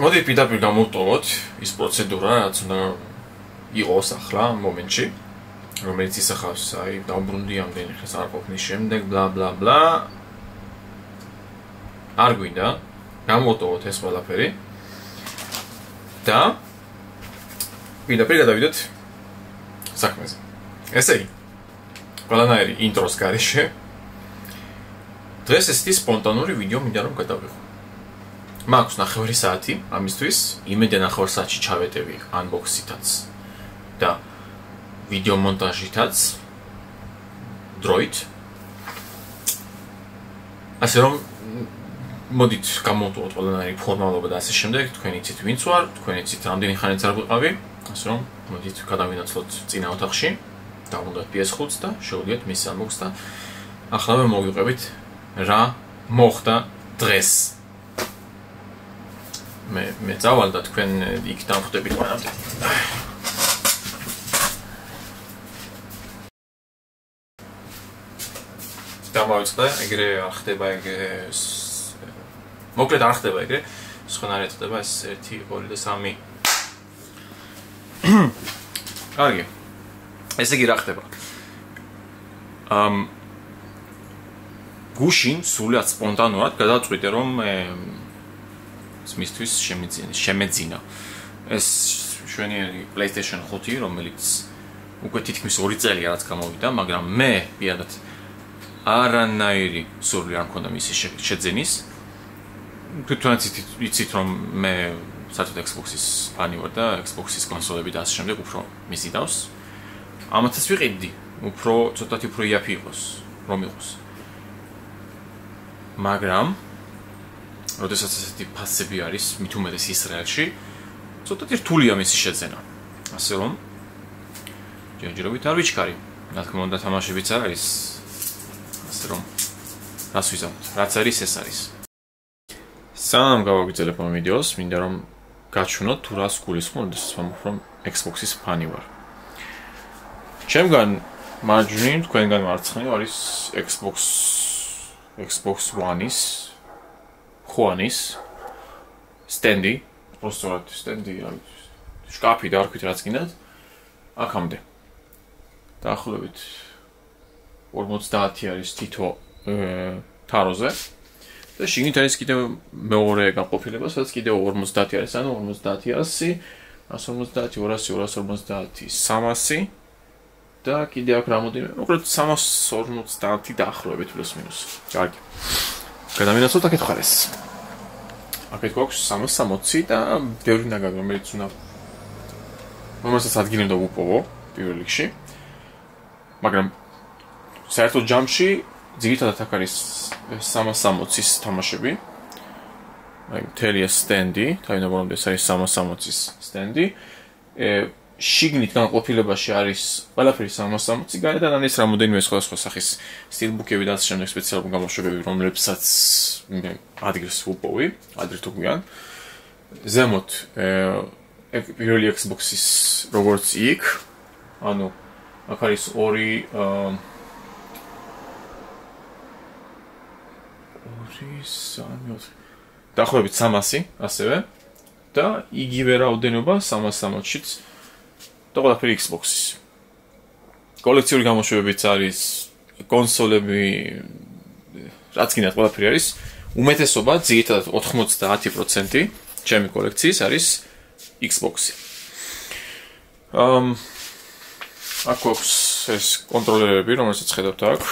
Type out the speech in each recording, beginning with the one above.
მოდი პირდაპირ გამოვტოვოთ ის პროცედურა, რაც უნდა იყოს ახლა მომენტში, რომელიც ისახავს, აი, დაუბრუნდი ამდენი ხეს არ ყოფნის შემდეგ, ბლა ბლა ბლა. არ გვინდა გამოვტოვოთ ეს ყველაფერი. და პირდაპირ გადავიდეთ საქმეზე. ესე იგი, ყველანაირი ინტროს გარეშე დღეს ეს ის სპონტანური ვიდეო მინდა რომ გადავიღო. მაქვს ნახევარი საათი ამისთვის, იმედია ნახევარ საათში ჩავეტევი unboxing-ითაც და ვიდეო მონტაჟითაც დროით. ასე რომ მოდით გამოვტოვოთ ყველანაირი ფორმალობა და ასე შემდეგ, თქვენ იცით ვინც ვარ, თქვენ იცით რამდენი ხანიც არ ვიყავი, ასე რომ მოდით გადავინაცვლოთ წინა ოთახში, დავუნდათ PS5-ს და შევდიოთ მის unbox და ახლა მოვიყვებით რა მოხდა დღეს. მე მე წავალ და თქვენ იქ დამხვდებით მანამდე. დამოიწყდა, ეგრე არ ხდება ეგრე მოკლედ არ ხდება ეგრე. სხვანაირად ხდება ეს 1 2 და 3. კარგი. ესე იგი რა ხდება? ამ გუშინ სულად სპონტანურად გადაწყვიტე რომ მისთვის შემეძინა შემეძინა. ეს შვენიერი PlayStation 5 რომელიც უკვე თითქმის 2 წელია რაც გამოვიდა მაგრამ მე პირადად არანაირი სურვილი არ მქონდა მისი შეძენის. თვითონაც იცით რომ მე საერთოდ Xbox-ის ფანი ვარ და Xbox-ის კონსოლები და ასე შემდეგ უფრო მიზიდავს ამათაც ვიყიდი უფრო ცოტათი უფრო იაფი იყოს რომ იყოს. მაგრამ როდესაც ესეთი ფასები არის მით უმეტეს ისრაელში ცოტა რთულია მისი შეძენა. ასე რომ ჯერჯერობით არ ვიჩქარი. რა თქმა უნდა თამაშებიც არ არის. ასე რომ რას ვიზავთ რაც არის ეს არის. სამ გავაგრძელებ ამ ვიდეოს მინდა რომ გაჩვენოთ თუ რას გულისხმობ როდესაც ვამბობ რომ Xbox-ის ფანი ვარ. ჩემგან მარჯვნივ თქვენგან მარცხნივ არის Xbox Xbox One-ის ხუანის სტენდი, პროსტორატ სტენდი, შკაფი და არქით რაც გინდათ. აქამდე. დაახლოებით 50 არის თითო თაროზე. და შიგნით არის კიდევ მეორე განყოფილება, სადაც კიდევ 50 არის, ანუ 50 100, 150, 200, 250, 300 და კიდე აქ რამოდენიმე, უბრალოდ 350 დაახლოებით პლუს მინუს. კარგი. გადავინაცოთ აქეთ ხარეს. აქეთ გვაქვს 360 და ბევრი ნაგაზი, რომელიც უნდა მომასაც ადგილი უნდა უპოვო პირველ რიგში. მაგრამ საერთოდ ჯამში ძირითადად აქ არის 360-ის თამაშები. აი, თელია სტენდი, თავინაბოლომდე ეს არის 360-ის სტენდი. ე შიგნით განყოფილებაში არის ყველაფერი 360 გარედან არის რამოდენიმე სხვადასხვა სახის სტილბუქები და შემდეგ სპეციალური გამოშვებები რომლებსაც მე ადგილს უპოვი ადრე თუ გვიან. ზემოთ პირველი Xbox-ის როგორც იქ ანუ აქ არის ორი ორი სამი დაახლოებით 300 ასევე. და იგივე რაოდენობა 360-შიც და ყველაფერი Xbox-ის. კოლექციური გამოშვებებიც არის, კონსოლები რაც კიდე ყველაფერი არის. უმეტესობა, ძირითადად 90% ჩემი კოლექციის არის Xbox-ი. ამ აქ აქვს ეს კონტროლერები, რომელსაც ხედავთ აქ.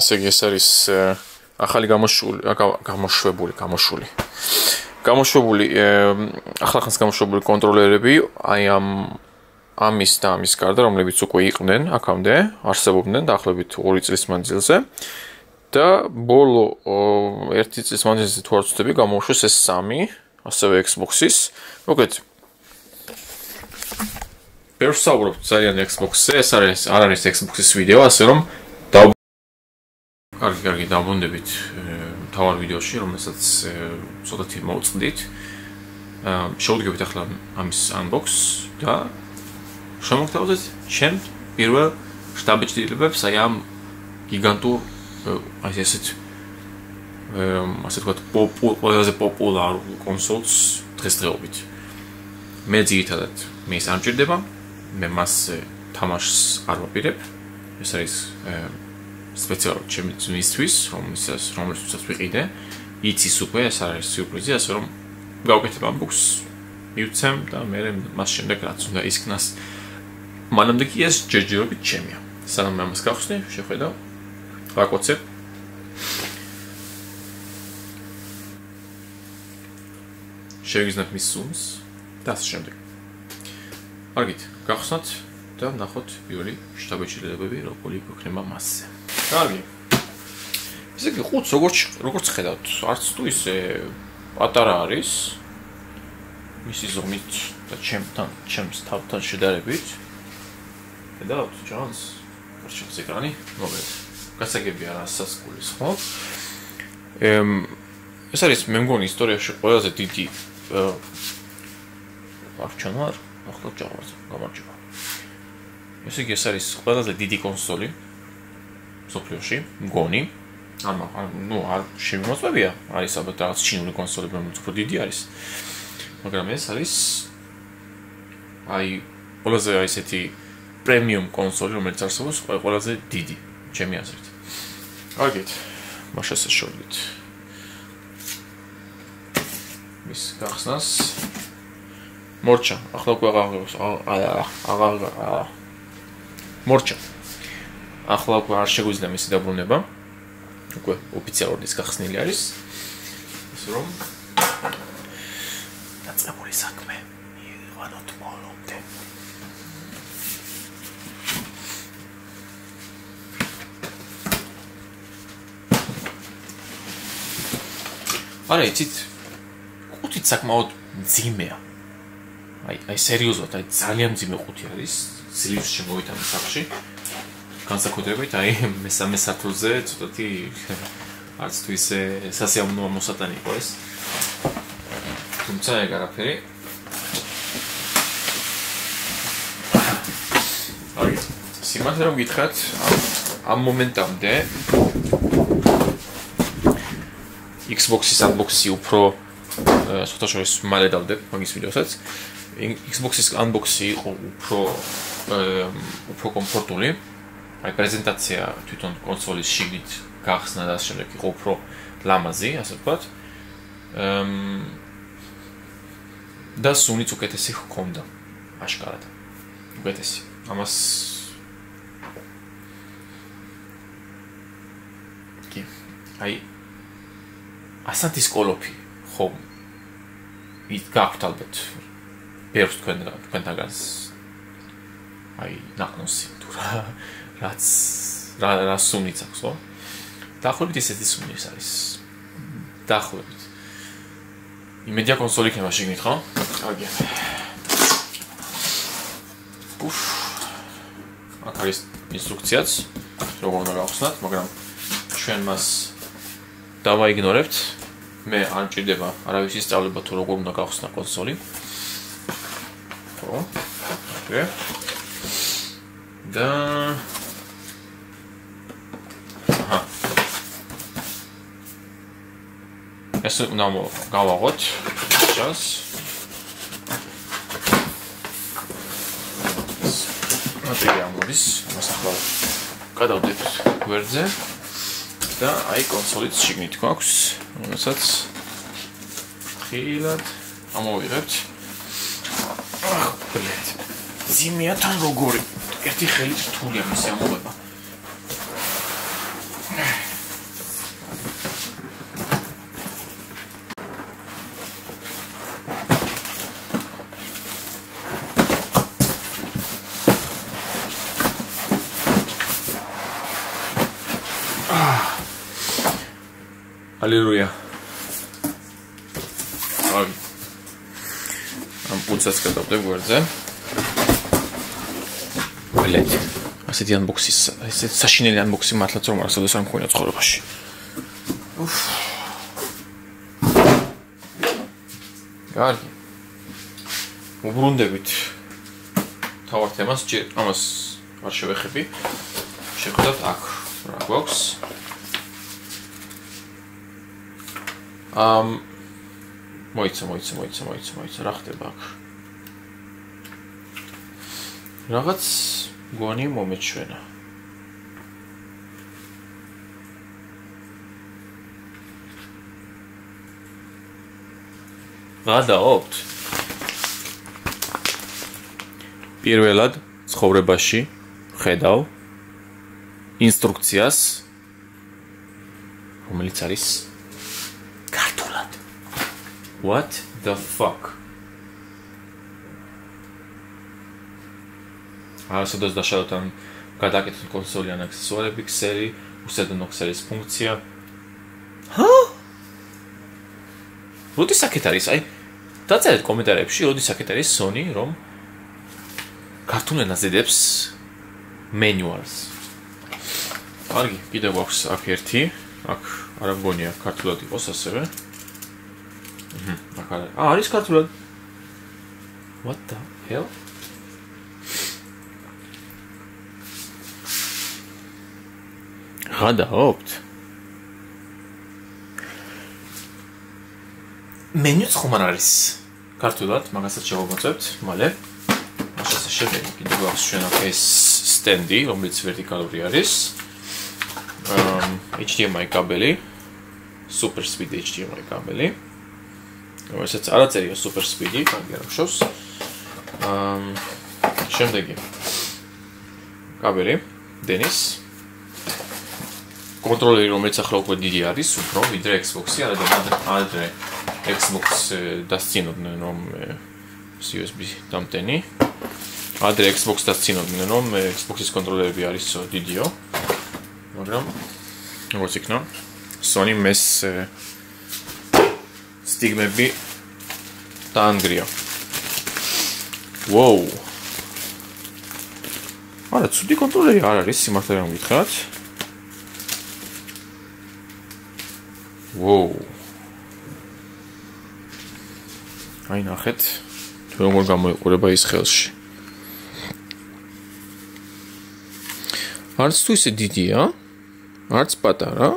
ესე იგი ეს არის ახალი გამოშვებული, გამოშვებული, გამოშვებული. გამოშვებული ახლახანს გამოშვებული კონტროლერები აი ამ ამის და ამის გარდა რომლებიც უკვე იყვნენ აქამდე არსებობდნენ დაახლოებით 2 წლის მანძილზე. და ბოლო 1 წლის მანძილზე თუ არ ვცდები გამოუშვეს ეს სამი ასევე Xbox-ის მოგეთ პერსაუბრობ ძალიან Xbox-ზე ეს არის არ არის Xbox-ის ვიდეო ასე რომ კარგი კარგი დაბრუნდებით თავარ ვიდეოში, რომელსაც ცოტათი მოვწყდით. აა შევდგებით ახლა ამის unbox და შემოგთავაზეთ ჩემ პირველ შტაბჭდილებებს აი ამ გიგანტურ აი ესეთ ასე ვთქვათ, ყველაზე პოპულარულ კონსოლს დღესდღეობით. მე ძირითადად მე სამჭირდება, მე მას თამაშს არ ვაპირებ. ეს არის სპეციალურად ჩემი ძმისთვის, რომელსაც რომელსაც ვიყიდე. იცის უკვე ეს არის სიურპრიზი, ასე რომ გავკეთებ ამ ბუქს მივცემ და მე მას შემდეგ რაც უნდა ისკნას მანამდე კი ეს ჯერჯერობით ჩემია. სანამ მე ამას გავხსნი, შეხედავ. ვაკოცებ. შეგიზნებ მის სუმს და ამ შემდეგ. აგით, გავხსნათ და ნახოთ პირველი შტაბეჭილებები როგორი გვექნება მასზე. კარგი. ესე იგი ხუთს როგორც როგორც ხედავთ, არც თუ ისე პატარა არის მისი ზომით და ჩემთან, ჩემს თავთან შედარებით. ხედავთ, ჯანს, ვარშავს ეკრანი, მოგეთ. გასაგებია რა სასკულის, ხო? ემ ეს არის მე მგონი ისტორიაში ყველაზე დიდი არჩენა, ახლა ჯავარზე, გამარჯობა. ესე იგი ეს არის ყველაზე დიდი კონსოლი სოფლიოში, მგონი. ანუ ნუ არ შემოწმებია, არის ალბათ რაღაც ჩინური კონსოლები, რომელიც უფრო დიდი არის. მაგრამ ეს არის აი ყველაზე აი ესეთი პრემიუმ კონსოლი, რომელიც არსებობს ყველაზე დიდი, ჩემი აზრით. აგეთ. მაშას შეშოვდით. მის გახსნას მორჩა, ახლა უკვე აღარ აღარ აღარ მორჩა. ახლა უკვე არ შეგვიძლია მისი დაბრუნება. უკვე ოფიციალურად ის გახსნილი არის. ისე რომ დაწყებული საქმე ივანოთ მოლომდე. არა, იცით, ყუთი საკმაოდ ძიმეა. აი, აი სერიოზულად, აი ძალიან ძიმე ყუთი არის. ძლივს შემოვითან სახში. განსაკუთრებით აი მესამე სათულზე ცოტათი არც თუ ისე სასიამოვნო მოსატანი იყო ეს. თუმცა ეგ არაფერი. აი, სიმართლე რომ გითხრათ, ამ მომენტამდე Xbox-ის unbox-ი უფრო ცოტა შორის მალე დავდებ მაგის ვიდეოსაც. Xbox-ის unbox-ი იყო უფრო უფრო კომფორტული. აი პრეზენტაცია თვითონ კონსოლის შიგნით გახსნა და ასე შემდეგ იყო უფრო ლამაზი, ასე ვთქვათ. ehm და სუნიც უკეთესი ჰქონდა აშკარად. უკეთესი. ამას კი. აი ასანტის კოლოფი ხო ის გაქვთ ალბათ. ბევრს თქვენ თქვენთანგანს აი ნახნოსი თუ რა რაც რა რა სუნიც აქვს ხო? დაახლოებით ისეთი სუნი ეს არის. დაახლოებით. იმედია კონსოლი ქემა შეგნით ხო? კარგი. უფ. აქ არის ინსტრუქციაც, როგორ უნდა გავხსნათ, მაგრამ ჩვენ მას დავაიგნორებთ. მე არ მჭირდება არავის ისწავლება თუ როგორ უნდა გავხსნა კონსოლი. ხო? ოკეი. და ეს უნდა გავაღოთ. ჩას მატერიალი ამოდის ამას ახლა გადავდეთ გვერდზე. და აი კონსოლიც შიგნით გვაქვს რომელსაც ხილად ამოვიღებთ. ახ ბლეთ. ზიმიათან როგორი? ერთი ხელით რთულია მისი ამოვება ალელუია. აი. ამ პუცას გადავდებ გვერდზე. ველეთ. ასეთი ანბოქსი, ესეთ საშინელი ანბოქსი მართლაც რომ არსებობს ამ ხონა ცხოვრებაში. უფ. კარგი. უბრუნდებით. თავარ თემას ჯერ ამას არ შევეხები. შეხვდათ აქ რა გვაქვს? ამ მოიცა, მოიცა, მოიცა, მოიცა, მოიცა, რა ხდება აქ? რაღაც გონი მომეჩვენა. გადაობთ. პირველად ცხოვრებაში ხედავ ინსტრუქციას რომელიც არის. What the fuck? ასოდოს დაშალოთ ამ გადაკეთოთ კონსოლი ან აქსესუარები, ქსელი, უსადენო ქსელის ფუნქცია. ჰა? როდის აქეთ არის? აი, დაწერეთ კომენტარებში, როდის აქეთ არის Sony, რომ ქართულ ენაზე დებს manuals. კარგი, კიდევ გვაქვს აქ ერთი. აქ არ მგონია ქართულად იყოს ასევე. აჰა, აქ არის. აა, არის ქართულად. What the hell? გადაობთ? მენიუც ხომ არ არის ქართულად, მაგასაც შევამოწევთ, მალე. მაშინ შეხედე, კიდევ აქვს ჩვენ აქ ეს სტენდი, რომელიც ვერტიკალური არის. აა HDMI კაბელი, super speed HDMI კაბელი. რომელსაც არ აწერია super speed-ი, კარგი არ ხშობს. აა შემდეგი. კაბელი, დენის. კონტროლერი, რომელიც ახლა უკვე დიდი არის, უფრო ვიდრე Xbox-ი, არადა ადრე Xbox დასწინოდნენ რომ USB დამტენი. ადრე Xbox დასწინოდნენ რომ Xbox-ის კონტროლერები არის დიდიო. მაგრამ როგორც იქნა Sony მეს სტიგმები დაანგრია. ვოუ. არა, ცუდი კონტროლერი არ არის, სიმართლე რომ გითხრათ. ვოუ. აი ნახეთ თუ როგორ გამოიყურება ის ხელში არც თუ ისე დიდია არც პატარა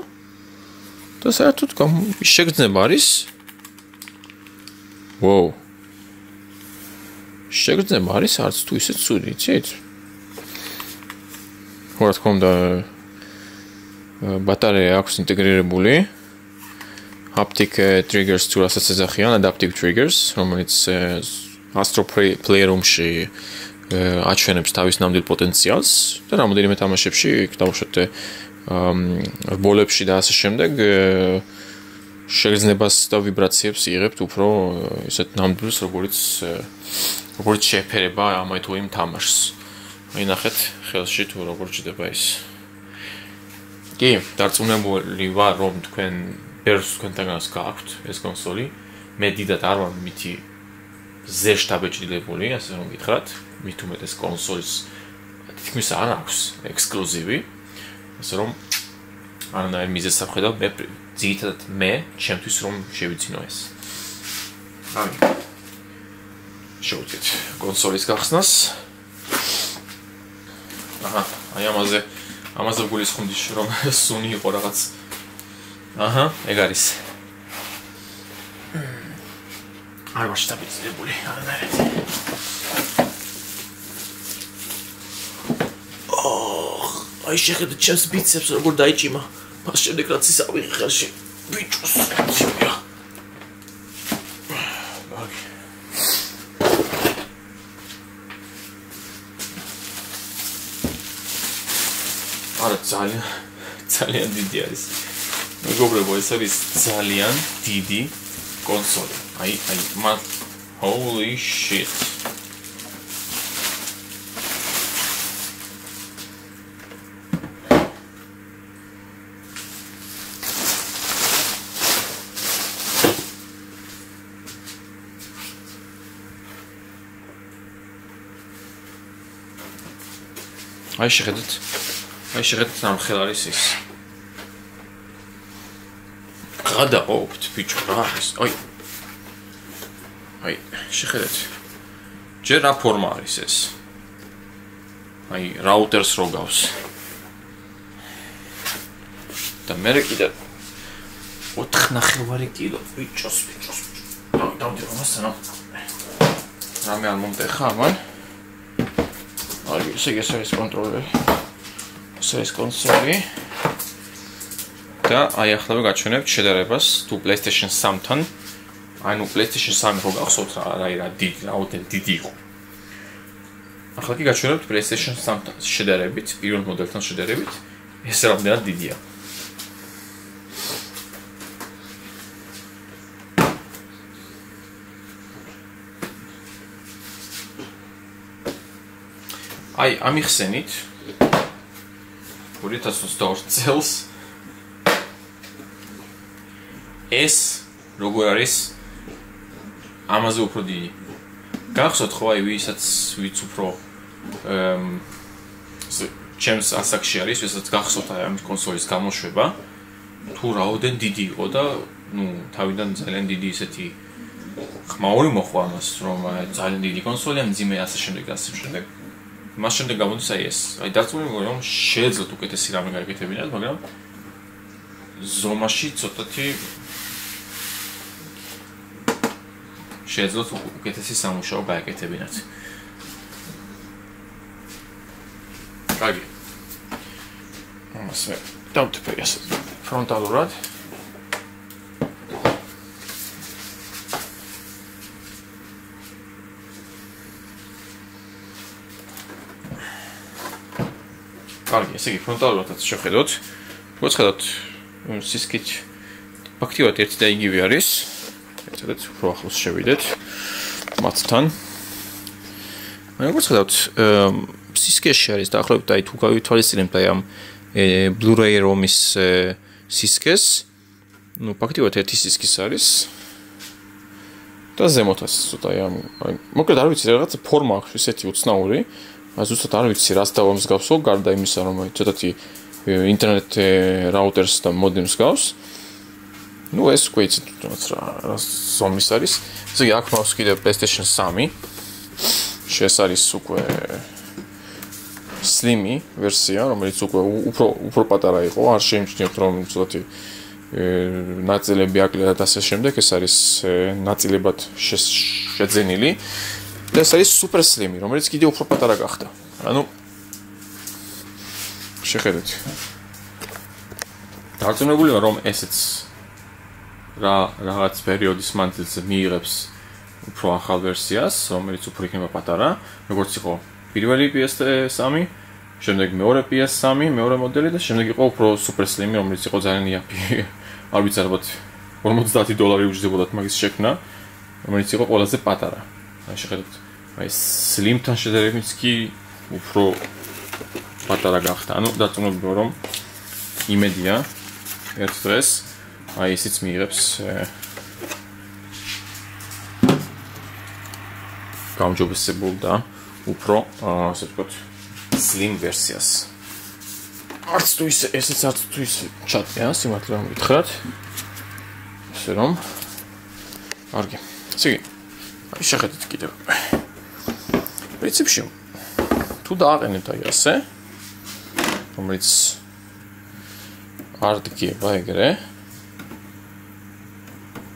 და საერთოდ შეგრძნება არის ვოუ. შეგრძნება არის არც თუ ისე ცუდი იცით ხო რა თქმა უნდა ბატარეა აქვს ინტეგრირებული. Haptic triggers თუ რასაც ეძახიან adaptive triggers რომელიც astro playroom-ში აჩვენებს თავის ნამდვილ პოტენციალს და რამოდენიმე თამაშებში დავუშვათ რბოლებში და ასე შემდეგ შეგრძნებას და ვიბრაციებს იღებთ უფრო ისეთ ნამდვილს როგორც როგორც შეფერება ამ თუ იმ თამაშს აი ნახეთ ხელში თუ როგორ ჭდება ის კი დარწმუნებული ვარ რომ თქვენ ერს თქვენთანაც გააქვთ ეს კონსოლი. მე დიდად არ ვარ მითი ზეშტაბეჭდილებული, ასე რომ გითხრათ, მით უმეტეს კონსოლის თითქმის არ აქვს ექსკლუზივი. ასე რომ არანაირ მიზეზს ახედავ მე ძირითადად მე ჩემთვის რომ შევიცინო ეს. აი. შევუძეთ კონსოლის გახსნას. აჰა, აი ამაზე ამაზე გულისხმობდი რომ სუნი იყო რაღაც აჰა, ეგ არის. არ ვარ სტაბილიზებული, არანაირად. ოხ, აი შეხედე ჩემს ბიცეპს როგორ დაიჭიმა. მას შემდეგ რაც ის ავიღე ხელში. ბიჭოს, ცივია. არა ძალიან ძალიან დიდი არის. მეგობრებო, ეს არის ძალიან დიდი კონსოლი. აი, აი, მა holy shit. აი შეხედეთ. აი შეხედეთ ამ ხელარის ის. გადაყოფთ ბიჭო რა არის? აი. აი შეხედეთ. ჯერ რა ფორმა არის ეს? აი რაუტერს როგავს. და მე კიდე 4 ნახევარი კილო ვიჭოს ვიჭოს დავდივარ მასანა რამე არ მომტეხა ამან ესე ეს არის კონტროლერი. ეს არის კონსოლი. და აი ახლა ვიგაჩვენებთ შედარებას თუ PlayStation 3-თან აი ნუ PlayStation 3 რო გახსოვთ რა აი რა დიდი რაოდენ დიდი იყო. ახლა კი გაჩვენებთ PlayStation 3-თან შედარებით პირველ მოდელთან შედარებით. ეს რამდენად დიდია აი ამიხსენით. 2022 წელს. ეს როგორ არის ამაზე უფრო დიდი. გახსოვთ ხო აი ვისაც ვიც უფრო ehm ჩემს ასაკში არის ვისაც გახსოვთ აი ამ კონსოლის გამოშვება თუ რაოდენ დიდი იყო და ნუ თავიდან ძალიან დიდი ისეთი ხმაური მოხვა ამას რომ ძალიან დიდი კონსოლია მძიმე ასე შემდეგ ასე შემდეგ მას შემდეგ გამოდის აი ეს. აი დარწმუნებული რომ შეეძლოთ უკეთესი რამე გაიგეთებინათ, მაგრამ ზომაში ცოტათი შეეძლოთ უკეთესი სამუშაო გაიგეთებინათ. კარგი. ამასე დავთქვი ასე ფრონტალურად. კარგი, ესე იგი ფრონტალურადაც შეხედოთ. მოცხადოთ სისქით ფაქტიურად ერთი და იგივე არის. ეცადეთ უფრო ახლოს შევიდეთ მათთან. მაგრამ მოცხადოთ სისქეში არის დაახლოებით აი თუ გავითვალისწინებთ აი ამ Blu-ray ROM-ის სისქეს, ну, ფაქტიურად ერთი სისქის არის. და ზემოთაც ცოტა ამ მოკლედ არ ვიცი რაღაც ფორმა აქვს ესეთი უცნაური. ზუსტად არ ვიცი რას დავამსგავსო გარდა იმისა რომ ცოტათი ინტერნეტ რაუტერს და მოდემს გავს. ну ეს კვიცი თუნდაც რა ზომის არის. ესე იგი აქ მაქვს კიდე PlayStation 3 შეს არის უკვე slim-ი ვერსია რომელიც უკვე უფრო უფრო პატარა იყო. არ შეიმჩნევთ რომ ცოტათი ნაწილები აკლია და ასე შემდეგ. ეს არის ნაწილებად შეძენილი და ეს არის super slim-ი, რომელიც კიდე უფრო პატარა გახდა. ანუ შეხედეთ. დარწმუნებული ვარ, რომ ესეც რა რაღაც პერიოდის მანძილზე მიიღებს უფრო ახალ ვერსიას, რომელიც უფრო იქნება პატარა, როგორც იყო პირველი PS3, შემდეგ მეორე PS3, მეორე მოდელი და შემდეგ იყო უფრო super slim-ი, რომელიც იყო ძალიან იაფი. არ ვიცი ალბათ 50 დოლარი უჯდებოდათ მაგის შექმნა, რომელიც იყო ყველაზე პატარა. აი შეხედეთ. აი სლიმთან შედარებით კი უფრო პატარა გახდა. ანუ დაწუნებული რომ იმედია ერთ დღეს აი ისიც მიიღებს გამჯობესებულ და უფრო ასე ვთქვათ slim ვერსიას. არც თუ ის ესეც არც თუ ის ჩატია, სიმართლე რომ გითხრათ. ასე რომ კარგი. ისე აი შეხედეთ კიდევ. პრინციპში თუ დააყენეთ აი ასე რომელიც არ დგება ეგრე.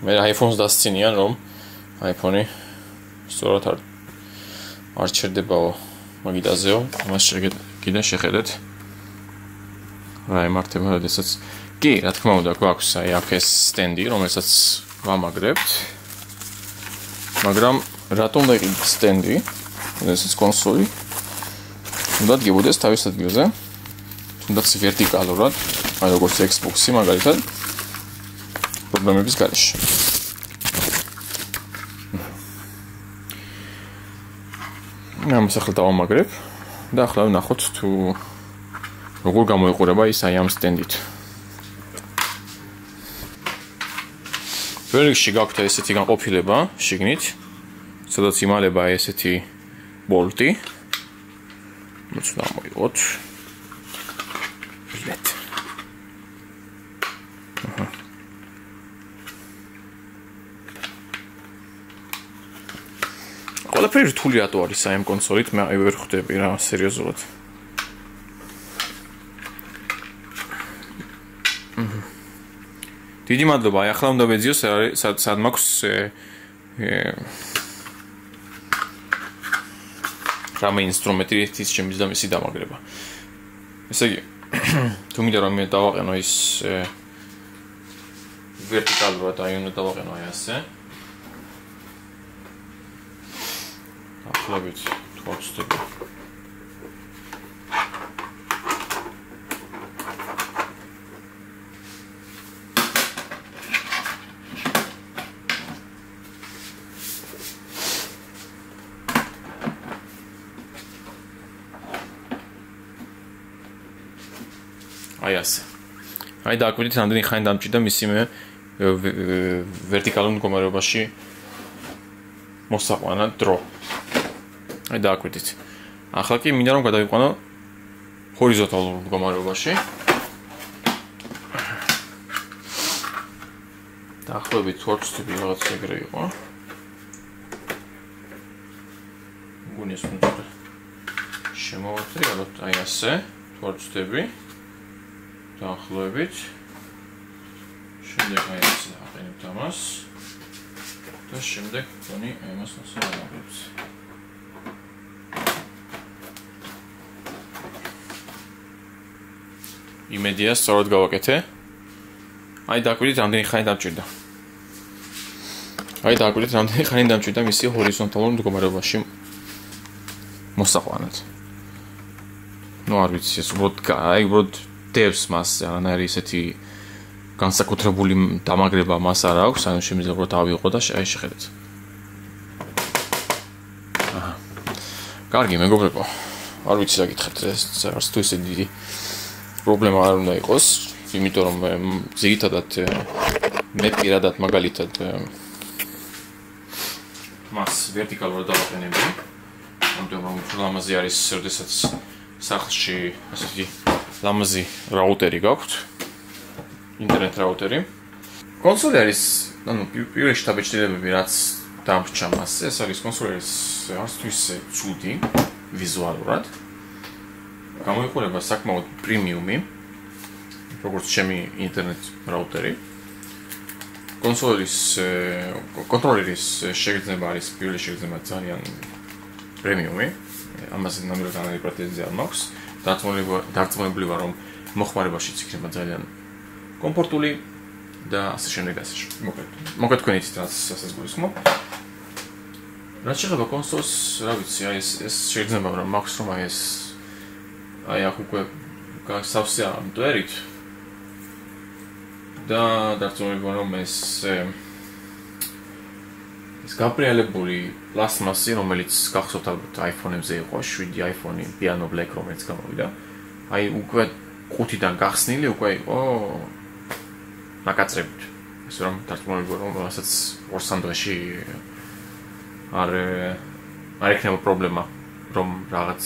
მე iPhone-ს დასცინიან რომ iPhone-ი სწორად არ არ ჩერდებაო მაგიტაზეო ამას შეგეთ კიდე შეხედეთ. რა ემართება როდესაც კი რა თქმა უნდა გვაქვს აი აქ ეს სტენდი რომელსაც ვამაგრებთ მაგრამ რატომ დაიყიდეთ სტენდი? ესეც კონსოლი. უნდა გიბოდეს თავის ადგილზე. თუნდაც ვერტიკალურად, აი როგორც Xbox-ი მაგალითად. პრობლემების გარეშე. ამ სახელ დავამაგრებ და ახლა ვნახოთ თუ როგორ გამოიყურება ის აი ამ სტენდით. ვერიგში გაქვთ ესეთი განყოფილება შიგნით, სადაც იმალება ესეთი ბოლტი. მოწნა მოიღოთ. ბილეთ. ყველაფერი რთული რატო არის აი ამ კონსოლით? მე აი ვერ ხვდები რა სერიოზულად. დიდი მადლობა. აი ახლა უნდა ვეძიო სად სად მაქვს რამე ინსტრუმენტი ის ჩემს და მისი დამაგრება. ესე იგი თუ მინდა რომ მე დავაყენო ის ვერტიკალურად აი უნდა დავაყენო აი ასე. ახლავით თვალწდება. აი ასე. აი დააკვირდით რამდენი ხანი დამჭირდა მისი მე ვერტიკალურ მდგომარეობაში მოსაყვანა დრო. აი დააკვირდით. ახლა კი მინდა რომ გადავიყვანო ჰორიზონტალურ მდგომარეობაში. დაახლოებით 20 ტიპი რაღაც ეგრე იყო. გუნეს უნდა შემოვაწერი, ალბათ აი ასე 20 ტიპი. დაახლოებით შემდეგ აი ეს აყენებთ ამას და შემდეგ თონი ამას ასე აღებს იმედია სწორად გავაკეთე. აი დაკვირდით რამდენი ხანი დამჭირდა? აი დაკვირდით რამდენი ხანი დამჭირდა მისი ჰორიზონტალურ მდგომარეობაში მოსაყვანად? ну არ ვიცი ეს უბრალოდ აი უბრალოდ დევს მას ანარი ესეთი განსაკუთრებული დამაგრება მას არ აქვს ანუ შემიძლია დავიღო და აი შეხედეთ. აჰა. კარგი მეგობრებო არ ვიცი რა გითხეთ ეს არც თუ ისე დიდი პრობლემა არ უნდა იყოს იმიტომ რომ ზიგითადად მე პირადად მაგალითად მას ვერტიკალურად დავაყენები ამიტომ რომ ლამაზი არის შესაძაც სახლში ასეთი ლამაზი რაუტერი გაქვთ. ინტერნეტ რაუტერი. კონსოლი არის, ანუ პირველი შტაბეჭდილებები რაც დამრჩა მასზე, ეს არის კონსოლის ასთვის ცუდი ვიზუალურად. გამოიყურება საკმაოდ პრემიუმი. როგორც ჩემი ინტერნეტ რაუტერი. კონსოლის კონტროლერის შეგრძნება არის პირველი შეგრძნება ძალიან პრემიუმი. ამაზე ნამდვილად ანალი პრეტენზია არ მაქვს. დარწმუნებული ვარ რომ მოხმარებაშიც იქნება ძალიან კომფორტული და ასე შემდეგ ასე მოკლედ. მოკლედ თქვენი ის რაც სასაზღვრის მო რაც შეიძლება კონსოლს რა ვიცი აი ეს ეს შეიძლება რომ მაქვს რომ აი ეს აი ახ უკვე გასავსე ამ დერით და დარწმუნებული ვარ რომ ეს ეს გაპრიალებული პლასმასი, რომელიც გახსოვთ ალბათ iPhone-ებზე იყო, 7 iPhone-ი, Piano Black რომელიც გამოვიდა. აი უკვე 5-დან გახსნილი უკვე იყო ნაკაცრებით. ეს რომ დარწმუნებული რომ რასაც ორსან დღეში არ არ ექნება პრობლემა რომ რაღაც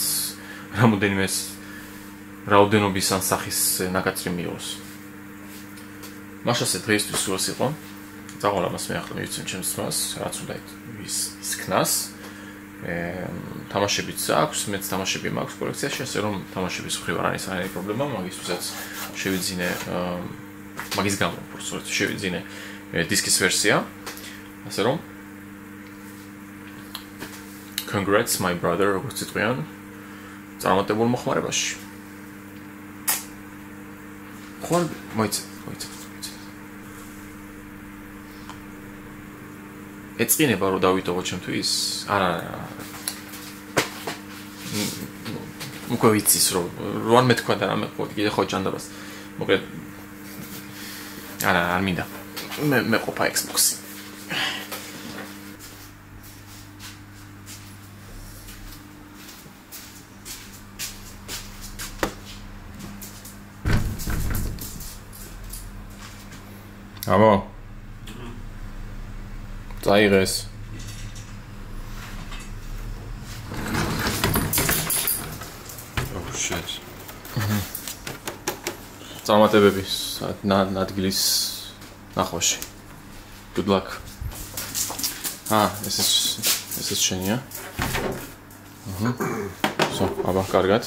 რამოდენიმე რაოდენობის ან სახის ნაკაცრი მიიღოს. მაშასე დღეისთვის უას იყო. წაღოლამას მე ახლა მივიცემ ჩემს მას, რაც უნდა ის ის ქნას. თამაშებიც აქვს, მეც თამაშები მაქვს კოლექციაში, ასე რომ თამაშების ხრივ არ არის არანაირი პრობლემა, მაგისთვისაც შევიძინე მაგის გამო, პროცესორით შევიძინე დისკის ვერსია. ასე რომ Congrats my brother, როგორც იტყვიან. წარმატებულ მოხმარებაში. ხო, მოიცა, მოიცა. ეწინება რომ დავიტოვო ჩემთვის? არა. უკვე ვიცის რომ როან მეთქვა და რამე ხო კიდე ხო ჯანდაბას. მოკლედ არა, არ მინდა. მე მე ყოფა Xbox-ი. აბა წაიღეს oh shit. წარმატებები ნადგილის ნახვაში. Good luck. ა ეს ეს ეს შენია. აჰა სო აბა კარგად